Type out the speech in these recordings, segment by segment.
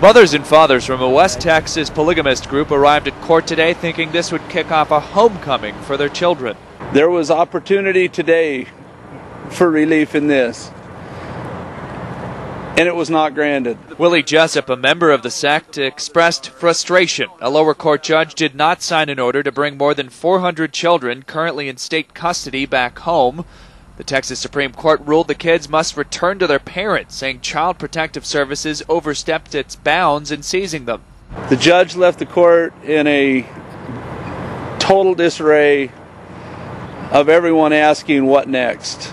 Mothers and fathers from a West Texas polygamist group arrived at court today thinking this would kick off a homecoming for their children. There was opportunity today for relief in this, and it was not granted. Willie Jessop, a member of the sect, expressed frustration. A lower court judge did not sign an order to bring more than 400 children currently in state custody back home. The Texas Supreme Court ruled the kids must return to their parents, saying Child Protective Services overstepped its bounds in seizing them. The judge left the court in a total disarray of everyone asking what next.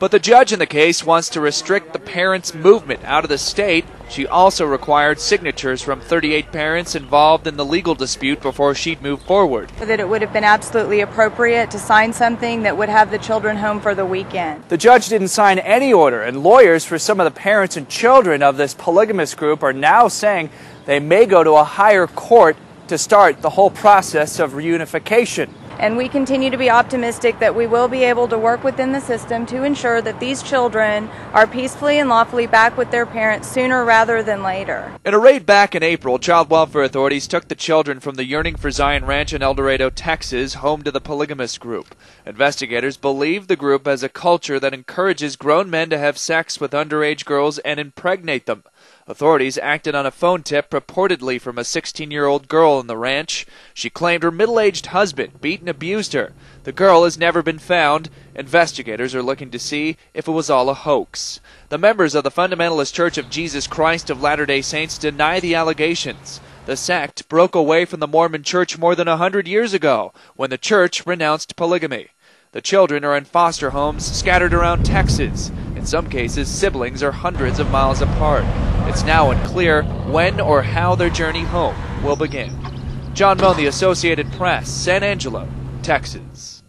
But the judge in the case wants to restrict the parents' movement out of the state. She also required signatures from 38 parents involved in the legal dispute before she'd move forward. That it would have been absolutely appropriate to sign something that would have the children home for the weekend. The judge didn't sign any order, and lawyers for some of the parents and children of this polygamous group are now saying they may go to a higher court to start the whole process of reunification and we continue to be optimistic that we will be able to work within the system to ensure that these children are peacefully and lawfully back with their parents sooner rather than later. In a raid back in April, child welfare authorities took the children from the Yearning for Zion Ranch in Eldorado, Texas, home to the polygamous group. Investigators believe the group has a culture that encourages grown men to have sex with underage girls and impregnate them. Authorities acted on a phone tip purportedly from a 16 year old girl in the ranch. She claimed her middle aged husband beat and abused her. The girl has never been found. Investigators are looking to see if it was all a hoax. The members of the Fundamentalist Church of Jesus Christ of Latter day Saints deny the allegations. The sect broke away from the Mormon Church more than a hundred years ago when the church renounced polygamy. The children are in foster homes scattered around Texas. In some cases, siblings are hundreds of miles apart. It's now unclear when or how their journey home will begin. John Mone, The Associated Press, San Angelo, Texas.